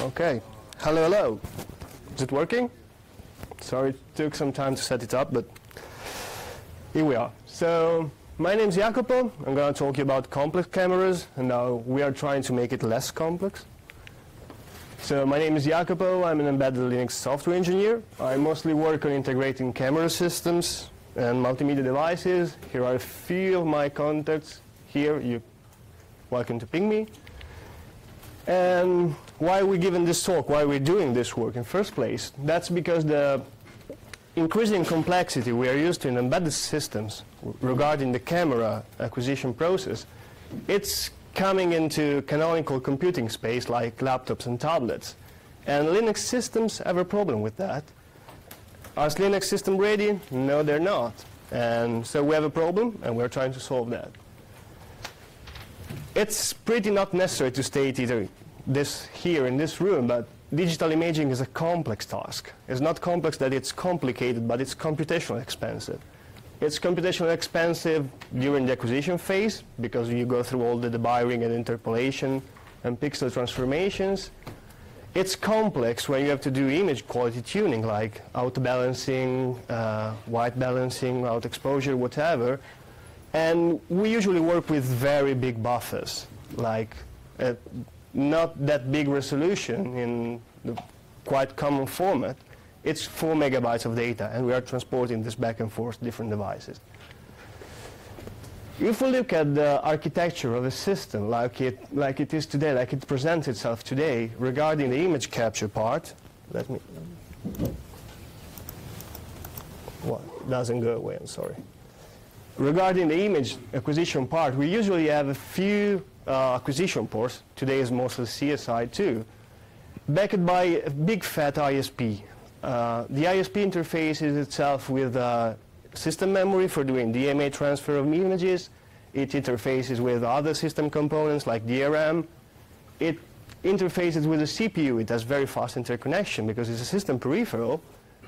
Okay. Hello, hello. Is it working? Sorry, it took some time to set it up, but here we are. So, my name is Jacopo. I'm going to talk you about complex cameras, and now we are trying to make it less complex. So, my name is Jacopo. I'm an embedded Linux software engineer. I mostly work on integrating camera systems and multimedia devices. Here are a few of my contacts. Here, you welcome to ping me. And why are we giving this talk? Why are we doing this work in first place? That's because the increasing complexity we are used to in embedded systems regarding the camera acquisition process, it's coming into canonical computing space like laptops and tablets. And Linux systems have a problem with that. Are Linux system ready? No, they're not. And so we have a problem, and we're trying to solve that. It's pretty not necessary to state either this here in this room, but digital imaging is a complex task. It's not complex that it's complicated, but it's computationally expensive. It's computationally expensive during the acquisition phase because you go through all the debayering and interpolation and pixel transformations. It's complex when you have to do image quality tuning like auto balancing, uh, white balancing, out exposure, whatever. And we usually work with very big buffers, like uh, not that big resolution in the quite common format. It's 4 megabytes of data, and we are transporting this back and forth different devices. If we look at the architecture of a system like it, like it is today, like it presents itself today, regarding the image capture part, let me, well, it doesn't go away, I'm sorry. Regarding the image acquisition part, we usually have a few uh, acquisition ports. Today is mostly CSI2, backed by a big fat ISP. Uh, the ISP interfaces itself with uh, system memory for doing DMA transfer of images. It interfaces with other system components like DRM. It interfaces with the CPU. It has very fast interconnection because it's a system peripheral.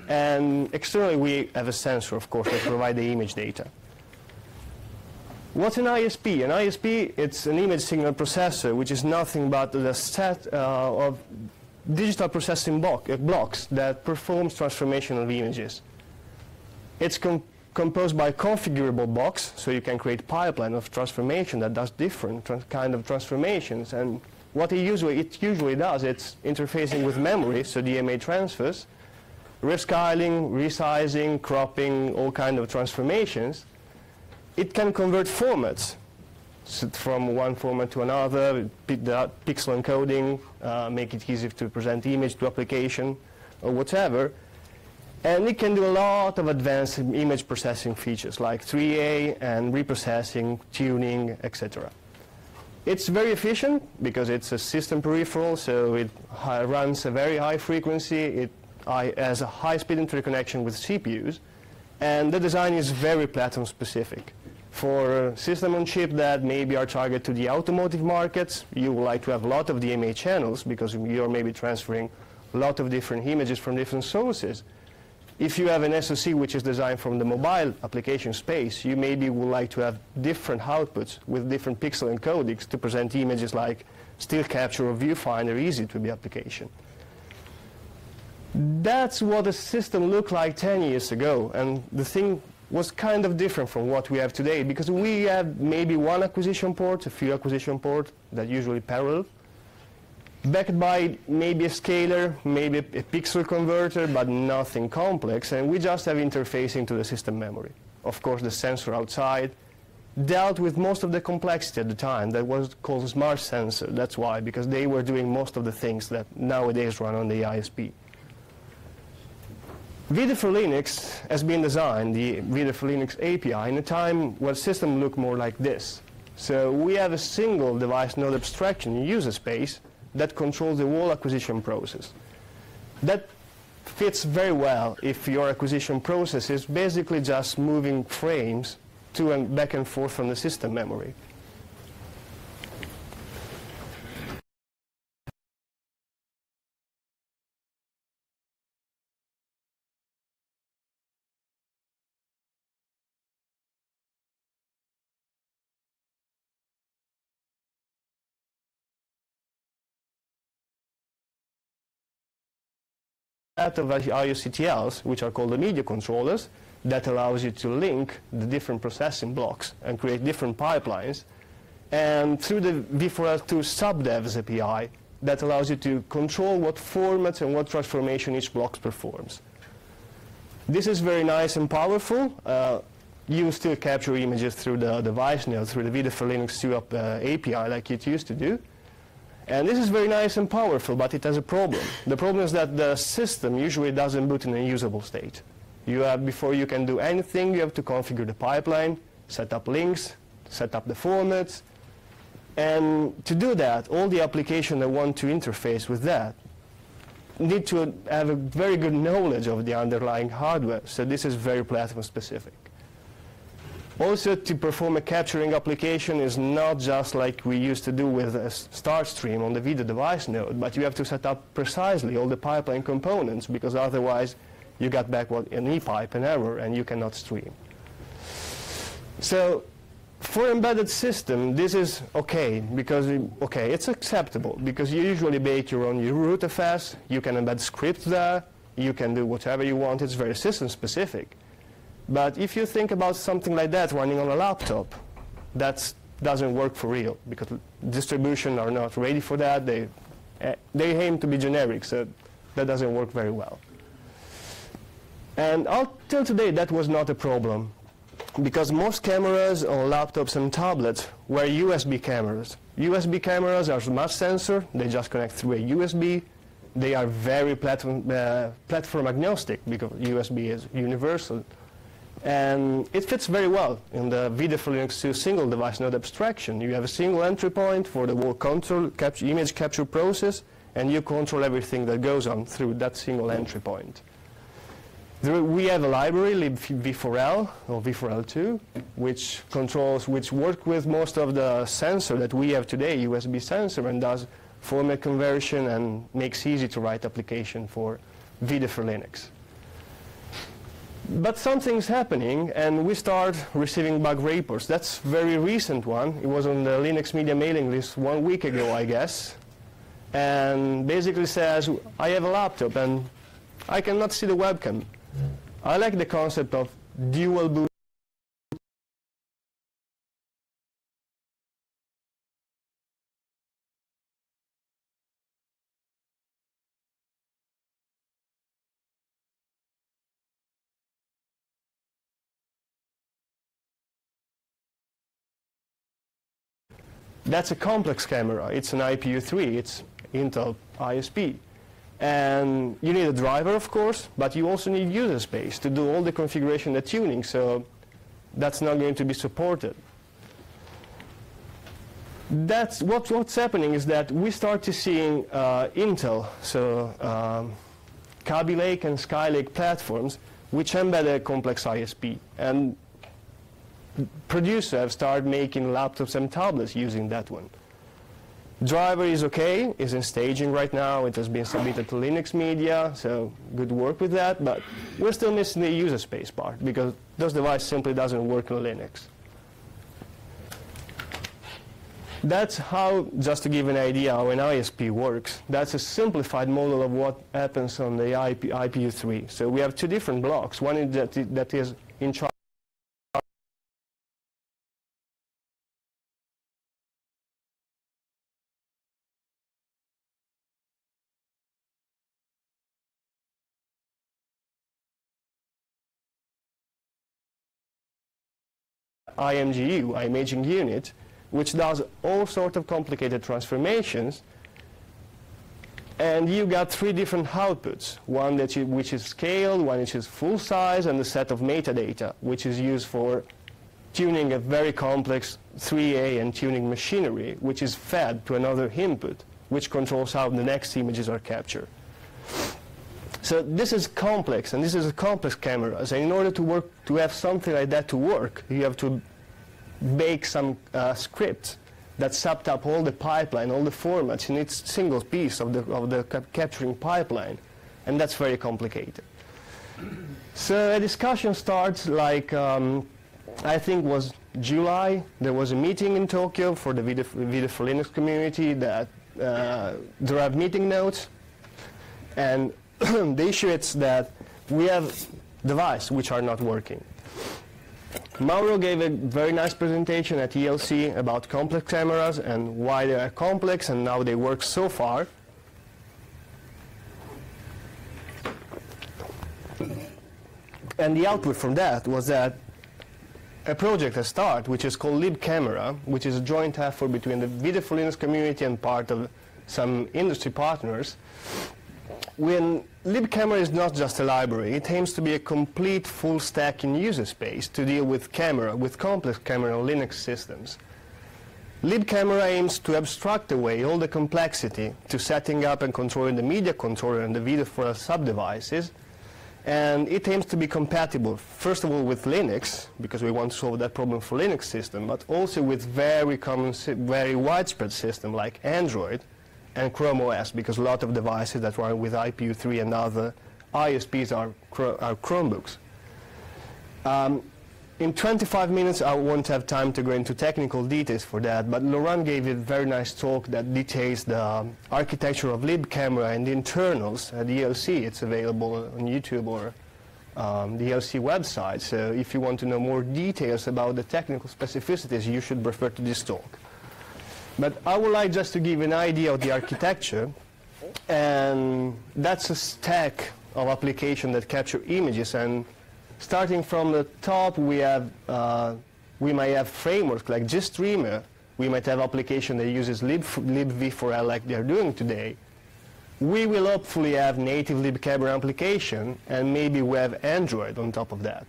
And externally, we have a sensor, of course, that provide the image data. What's an ISP? An ISP, it's an image signal processor, which is nothing but the set uh, of digital processing block, uh, blocks that performs transformation of images. It's com composed by configurable blocks, so you can create pipeline of transformation that does different kind of transformations. And what it usually, it usually does, it's interfacing with memory, so DMA transfers, rescaling, resizing, cropping, all kind of transformations it can convert formats so from one format to another, the pixel encoding, uh, make it easy to present image to application or whatever. And it can do a lot of advanced image processing features like 3A and reprocessing, tuning, etc. It's very efficient because it's a system peripheral, so it runs a very high frequency. It has a high-speed interconnection with CPUs. And the design is very platform specific for system on chip that maybe are targeted to the automotive markets, you would like to have a lot of DMA channels because you're maybe transferring a lot of different images from different sources. If you have an SoC which is designed from the mobile application space, you maybe would like to have different outputs with different pixel encodings to present images like still capture or viewfinder easy to the application. That's what the system looked like 10 years ago. And the thing was kind of different from what we have today because we have maybe one acquisition port, a few acquisition ports that usually parallel, backed by maybe a scaler, maybe a pixel converter, but nothing complex, and we just have interfacing to the system memory. Of course, the sensor outside dealt with most of the complexity at the time. That was called smart sensor. That's why, because they were doing most of the things that nowadays run on the ISP. VDA for Linux has been designed, the VDA for Linux API, in a time where system looked more like this. So we have a single device node abstraction in user space that controls the whole acquisition process. That fits very well if your acquisition process is basically just moving frames to and back and forth from the system memory. Set of IOCTLs, which are called the media controllers, that allows you to link the different processing blocks and create different pipelines. And through the v4l2 subdevs API, that allows you to control what formats and what transformation each block performs. This is very nice and powerful. Uh, you still capture images through the device node, through the Vida for Linux 2 up, uh, API like it used to do. And this is very nice and powerful, but it has a problem. The problem is that the system usually doesn't boot in a usable state. You have, before you can do anything, you have to configure the pipeline, set up links, set up the formats. And to do that, all the applications that want to interface with that need to have a very good knowledge of the underlying hardware. So this is very platform specific. Also, to perform a capturing application is not just like we used to do with a start stream on the video device node, but you have to set up precisely all the pipeline components because otherwise you get back what an epipe, an error, and you cannot stream. So for embedded system, this is okay because okay, it's acceptable because you usually bake your own rootfs. You can embed scripts there. You can do whatever you want. It's very system specific. But if you think about something like that running on a laptop, that doesn't work for real because distribution are not ready for that. They uh, they aim to be generic, so that doesn't work very well. And until today, that was not a problem because most cameras on laptops and tablets were USB cameras. USB cameras are smart sensor. They just connect through a USB. They are very platform, uh, platform agnostic because USB is universal. And it fits very well in the Vida for Linux 2 single device node abstraction. You have a single entry point for the whole control capture, image capture process, and you control everything that goes on through that single entry point. There, we have a library, libv4l or v4l2, which controls, which work with most of the sensor that we have today, USB sensor, and does format conversion and makes easy to write application for Vida for Linux. But something's happening, and we start receiving bug reports. That's very recent one. It was on the Linux media mailing list one week ago, I guess. And basically says, I have a laptop, and I cannot see the webcam. I like the concept of dual boot. That's a complex camera. It's an IPU3. It's Intel ISP. And you need a driver, of course, but you also need user space to do all the configuration and tuning, so that's not going to be supported. That's what, what's happening is that we start to seeing uh, Intel, so um, Kaby Lake and Skylake platforms, which embed a complex ISP. And producers have started making laptops and tablets using that one. Driver is okay, is in staging right now. It has been submitted to Linux Media, so good work with that. But we're still missing the user space part because this device simply doesn't work on Linux. That's how, just to give an idea how an ISP works, that's a simplified model of what happens on the IP, IPU3. So we have two different blocks. One that, that is in charge IMGU, imaging unit, which does all sorts of complicated transformations. And you got three different outputs, one that you, which is scaled, one which is full size, and a set of metadata, which is used for tuning a very complex 3A and tuning machinery, which is fed to another input, which controls how the next images are captured. So this is complex, and this is a complex camera. So in order to work, to have something like that to work, you have to bake some uh, script that set up all the pipeline, all the formats in its single piece of the, of the cap capturing pipeline. And that's very complicated. So a discussion starts like, um, I think was July. There was a meeting in Tokyo for the Video, Vida for Linux community that uh, derived meeting notes. And the issue is that we have devices which are not working. Mauro gave a very nice presentation at ELC about complex cameras and why they are complex and how they work so far. And the output from that was that a project has started, which is called LibCamera, which is a joint effort between the Video for Linux community and part of some industry partners. When LibCamera is not just a library, it aims to be a complete full stack in user space to deal with camera, with complex camera Linux systems. LibCamera aims to abstract away all the complexity to setting up and controlling the media controller and the video for sub-devices and it aims to be compatible, first of all, with Linux, because we want to solve that problem for Linux system, but also with very common, very widespread system like Android and Chrome OS, because a lot of devices that run with IPU3 and other ISPs are, are Chromebooks. Um, in 25 minutes, I won't have time to go into technical details for that, but Laurent gave a very nice talk that details the um, architecture of libcamera and the internals at ELC. It's available on YouTube or um, the ELC website. So if you want to know more details about the technical specificities, you should refer to this talk. But I would like just to give an idea of the architecture. And that's a stack of applications that capture images and Starting from the top, we have uh, we might have frameworks like GStreamer. We might have application that uses lib, libv4l like they're doing today. We will hopefully have native libcamera application, and maybe we have Android on top of that.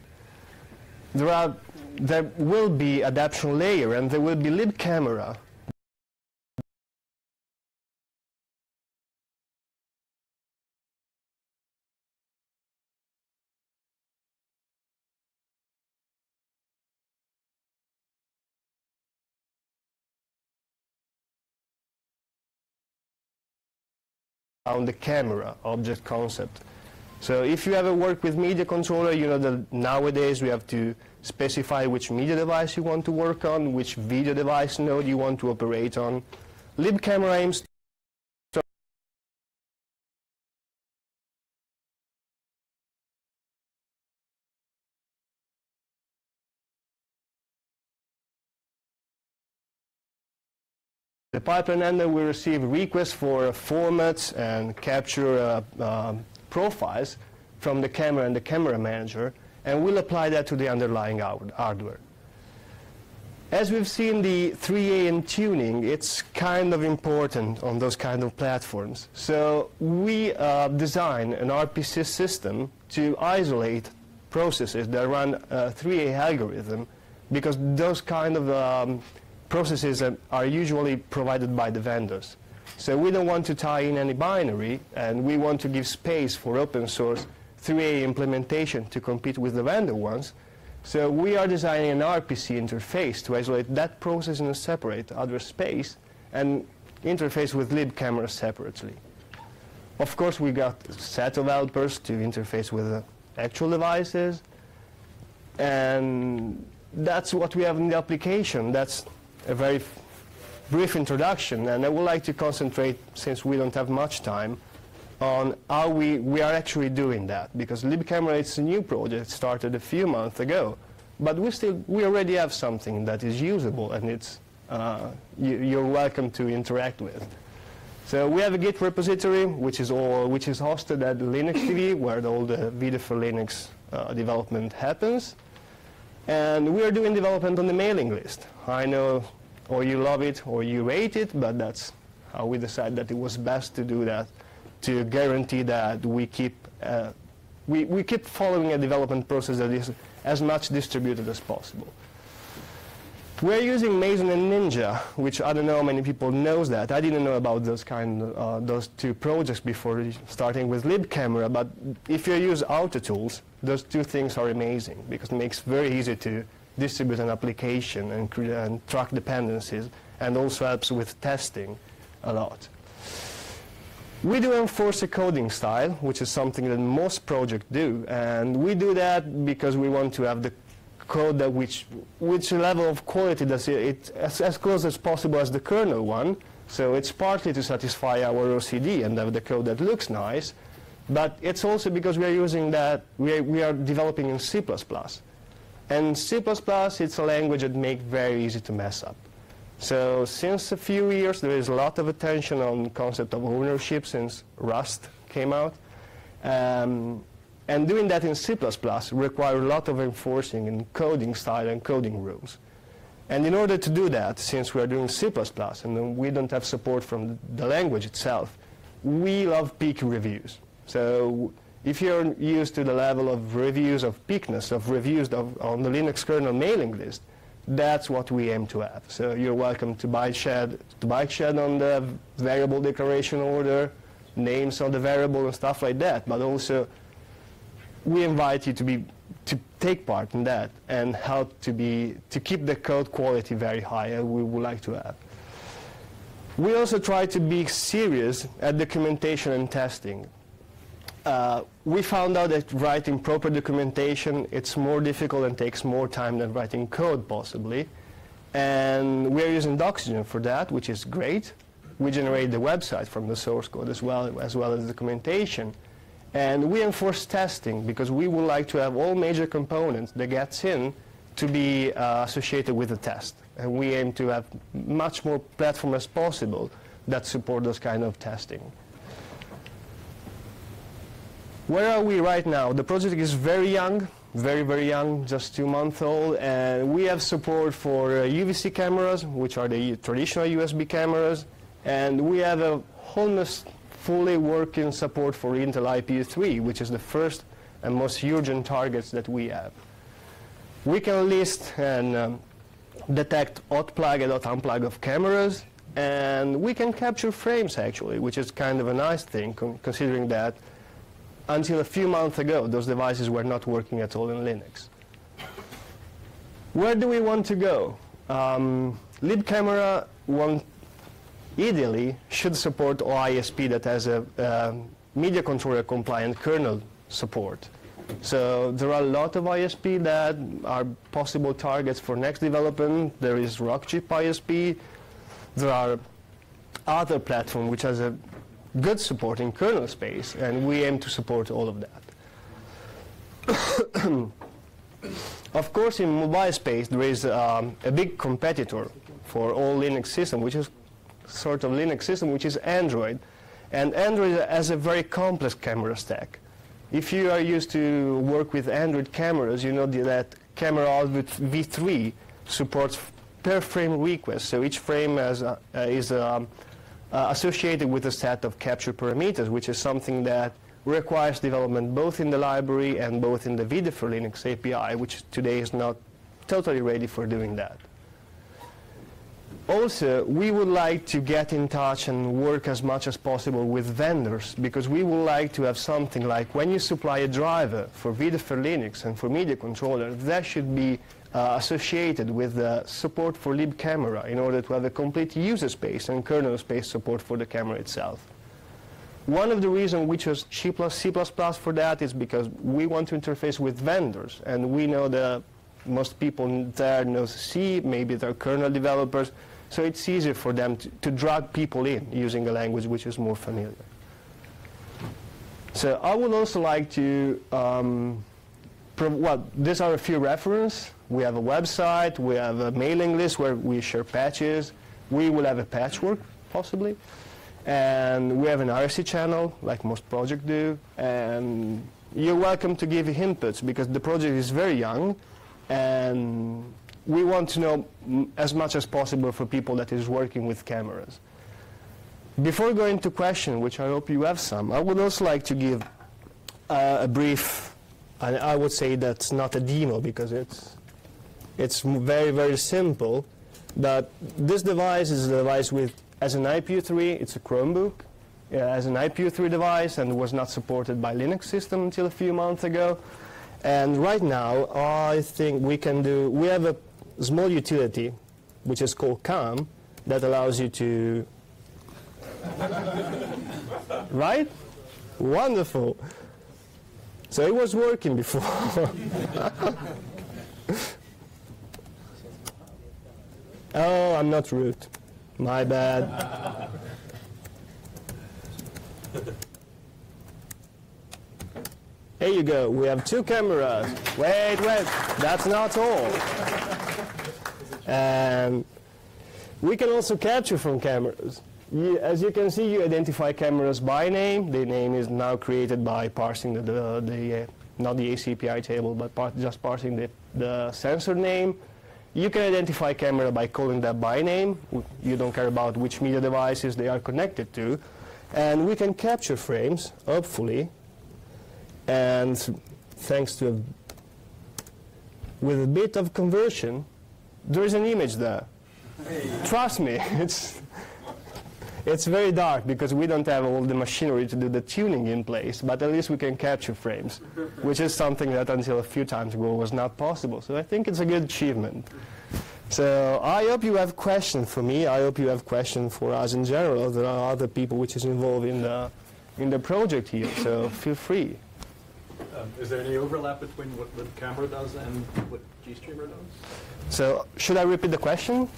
There, are, there will be adaptation layer, and there will be libcamera on the camera object concept. So if you ever work with media controller, you know that nowadays we have to specify which media device you want to work on, which video device node you want to operate on. LibCamera aims The pipeline handler will receive requests for formats and capture uh, uh, profiles from the camera and the camera manager, and we'll apply that to the underlying hardware. As we've seen the 3A in tuning, it's kind of important on those kind of platforms. So we uh, design an RPC system to isolate processes that run a 3A algorithm because those kind of um, processes are usually provided by the vendors. So we don't want to tie in any binary, and we want to give space for open source 3A implementation to compete with the vendor ones. So we are designing an RPC interface to isolate that process in a separate other space and interface with libcamera separately. Of course, we got set of helpers to interface with the actual devices, and that's what we have in the application. That's a very brief introduction, and I would like to concentrate, since we don't have much time, on how we, we are actually doing that. Because LibCamera is a new project, started a few months ago, but we still we already have something that is usable, and it's uh, you, you're welcome to interact with. So we have a Git repository, which is all which is hosted at Linux TV, where all the video for Linux uh, development happens. And we are doing development on the mailing list. I know or you love it or you hate it, but that's how we decided that it was best to do that to guarantee that we keep, uh, we, we keep following a development process that is as much distributed as possible. We're using Meson and Ninja, which I don't know how many people knows that. I didn't know about those kind, uh, those two projects before starting with LibCamera, but if you use AutoTools, those two things are amazing because it makes very easy to distribute an application and, and track dependencies, and also helps with testing a lot. We do enforce a coding style, which is something that most projects do, and we do that because we want to have the code that which, which level of quality does it, as, as close as possible as the kernel one. So it's partly to satisfy our OCD and have the code that looks nice, But it's also because we are using that, we are, we are developing in C++. And C++, it's a language that makes very easy to mess up. So since a few years, there is a lot of attention on concept of ownership since Rust came out. Um, and doing that in C++ requires a lot of enforcing in coding style and coding rules. And in order to do that, since we are doing C++ and we don't have support from the language itself, we love peak reviews. So if you're used to the level of reviews of peakness, of reviews of, on the Linux kernel mailing list, that's what we aim to have. So you're welcome to bike shed, to bike shed on the variable declaration order, names of the variable and stuff like that, but also we invite you to be to take part in that and help to be to keep the code quality very high as we would like to have. We also try to be serious at documentation and testing. Uh, we found out that writing proper documentation it's more difficult and takes more time than writing code possibly. And we're using Doxygen for that, which is great. We generate the website from the source code as well as well as documentation. And we enforce testing because we would like to have all major components that gets in to be uh, associated with the test. And we aim to have much more platform as possible that support those kind of testing. Where are we right now? The project is very young, very, very young, just two months old, and we have support for uh, UVC cameras, which are the traditional USB cameras, and we have a almost fully working support for Intel IPU3, which is the first and most urgent targets that we have. We can list and um, detect hot plug and hot unplug of cameras, and we can capture frames actually, which is kind of a nice thing con considering that until a few months ago, those devices were not working at all in Linux. Where do we want to go? Um, libcamera want ideally should support OISP that has a uh, media controller compliant kernel support. So there are a lot of ISP that are possible targets for next development. There is Rockchip ISP. There are other platforms which has a good support in kernel space, and we aim to support all of that. of course, in mobile space, there is um, a big competitor for all Linux system, which is sort of Linux system, which is Android. And Android has a very complex camera stack. If you are used to work with Android cameras, you know that camera output v3 supports per frame request. So each frame has, uh, is um, uh, associated with a set of capture parameters, which is something that requires development both in the library and both in the VIDA for Linux API, which today is not totally ready for doing that also, we would like to get in touch and work as much as possible with vendors because we would like to have something like when you supply a driver for VIDA for Linux and for media controller, that should be uh, associated with the support for libcamera in order to have a complete user space and kernel space support for the camera itself. One of the reasons we chose C++, C++ for that is because we want to interface with vendors and we know that most people there know C, maybe they're kernel developers, so it's easier for them to, to drag people in using a language which is more familiar. So I would also like to, um, well, these are a few references. We have a website, we have a mailing list where we share patches. We will have a patchwork, possibly. And we have an IRC channel, like most projects do. And you're welcome to give inputs because the project is very young. And we want to know as much as possible for people that is working with cameras. Before going to question, which I hope you have some, I would also like to give uh, a brief, and I would say that's not a demo because it's, it's very, very simple, but this device is a device with, as an IPU3, it's a Chromebook, uh, as an IPU3 device and was not supported by Linux system until a few months ago. And right now, I think we can do, we have a small utility, which is called CAM, that allows you to... right? Wonderful. So it was working before. oh, I'm not rude. My bad. Here you go. We have two cameras. Wait, wait. That's not all. And we can also capture from cameras. You, as you can see, you identify cameras by name. The name is now created by parsing the, the, the uh, not the ACPI table, but par just parsing the, the sensor name. You can identify camera by calling that by name. You don't care about which media devices they are connected to. And we can capture frames, hopefully, and thanks to a, with a bit of conversion, there is an image there. Trust me, it's it's very dark because we don't have all the machinery to do the tuning in place, but at least we can capture frames, which is something that until a few times ago was not possible. So I think it's a good achievement. So I hope you have questions for me. I hope you have questions for us in general. There are other people which is involved in the in the project here, so feel free. Um, is there any overlap between what the camera does and what GStreamer does? So should I repeat the question?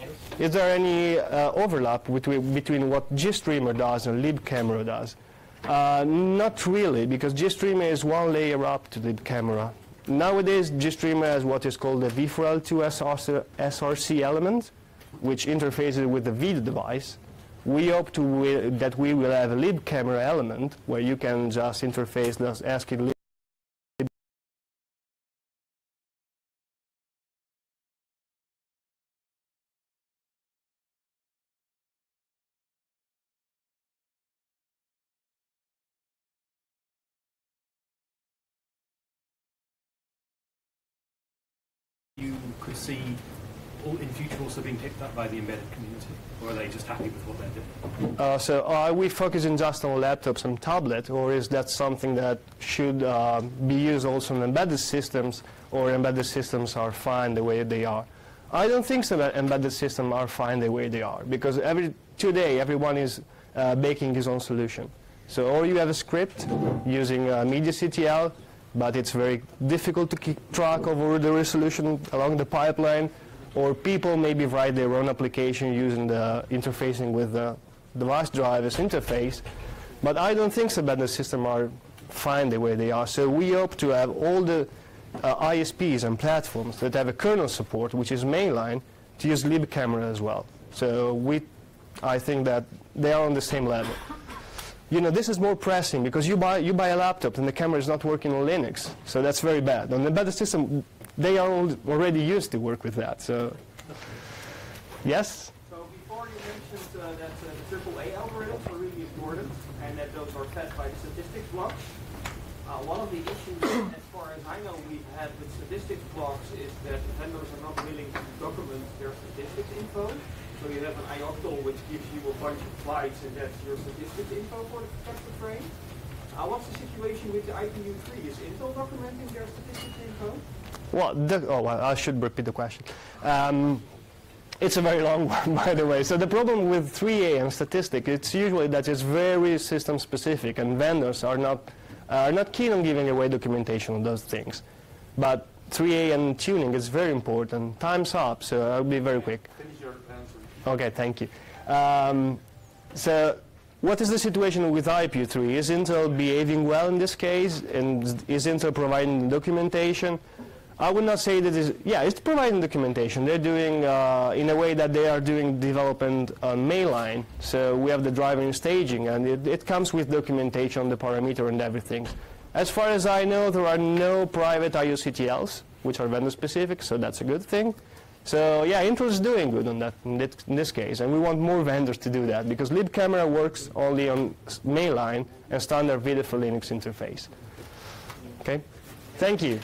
Yes. Is there any uh, overlap between, between what GStreamer does and libcamera does? Uh, not really, because GStreamer is one layer up to libcamera. Nowadays, GStreamer has what is called the V4L2 SRC, SRC element, which interfaces with the video device. We hope to that we will have a libcamera element where you can just interface just asking could see in future also being picked up by the embedded community, or are they just happy with what they're doing? Uh, so are we focusing just on laptops and tablets, or is that something that should uh, be used also in embedded systems, or embedded systems are fine the way they are? I don't think so that embedded systems are fine the way they are, because every today everyone is uh, making his own solution. So or you have a script using uh, MediaCTL, but it's very difficult to keep track of the resolution along the pipeline, or people maybe write their own application using the interfacing with the device drivers interface. But I don't think the system are fine the way they are. So we hope to have all the uh, ISPs and platforms that have a kernel support, which is mainline, to use libcamera as well. So we, I think that they are on the same level you know, this is more pressing because you buy, you buy a laptop and the camera is not working on Linux. So that's very bad. On the better system, they are already used to work with that. So, yes? So before you mentioned uh, that uh, the AAA algorithms are really important and that those are fed by the statistics blocks. Uh, one of the issues, as far as I know, we've had with statistics blocks is that vendors are not willing to document their statistics info. So you have an ioctl which gives you a bunch of flights and that's your statistics info for the capture frame. Uh, what's the situation with the IPU3? Is Intel documenting their statistics info? Well, the, oh, well, I should repeat the question. Um, it's a very long one, by the way. So the problem with 3A and statistic, it's usually that it's very system specific, and vendors are not are not keen on giving away documentation on those things. But 3A and tuning is very important. Time's up, so I'll be very quick. Okay, thank you. Um, so what is the situation with IPU3? Is Intel behaving well in this case? And is Intel providing documentation? I would not say that is, yeah, it's providing documentation. They're doing, uh, in a way that they are doing development on mainline. So we have the driver and staging, and it, it comes with documentation on the parameter and everything. As far as I know, there are no private IOCTLs, which are vendor specific, so that's a good thing. So yeah, Intel is doing good on that in, this, in this case, and we want more vendors to do that because libcamera works only on mainline and standard video for Linux interface. Okay, thank you.